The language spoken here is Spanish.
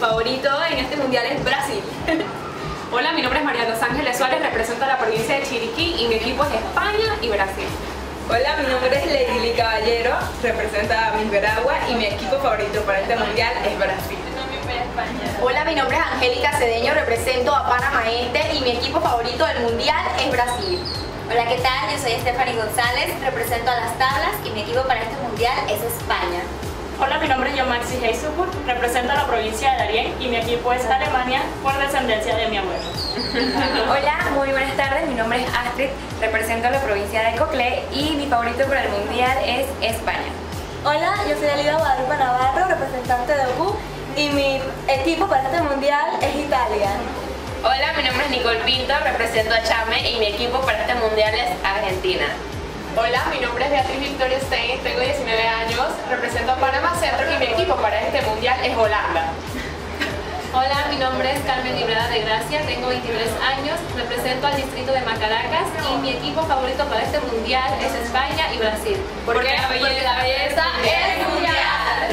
favorito en este mundial es Brasil. Hola, mi nombre es María Los Ángeles Suárez, represento a la provincia de Chiriquí y mi equipo es España y Brasil. Hola, mi nombre es Lady Caballero, represento a Nicaragua y mi equipo favorito para este mundial es Brasil. Hola, mi nombre es Angélica Cedeño, represento a Panamá Este y mi equipo favorito del mundial es Brasil. Hola, ¿qué tal? Yo soy Stephanie González, represento a las tablas y mi equipo para este mundial es España. Yomaxi Heisupur, represento a la provincia de Darien y mi equipo es Alemania por descendencia de mi abuelo. Hola, muy buenas tardes, mi nombre es Astrid, represento a la provincia de Coclé y mi favorito para el mundial es España. Hola, yo soy Alida Guadalupe Navarro, representante de OCU y mi equipo para este mundial es Italia. Hola, mi nombre es Nicole Pinto, represento a Chame y mi equipo para este mundial es Argentina. Hola, mi nombre es Beatriz Victoria Stein, tengo 19 años, represento a Panamá Para este mundial es Holanda. Hola, mi nombre es Carmen Librada de Gracia, tengo 23 años, represento al distrito de Macaracas y mi equipo favorito para este mundial es España y Brasil. Porque, la belleza, Porque la belleza es mundial.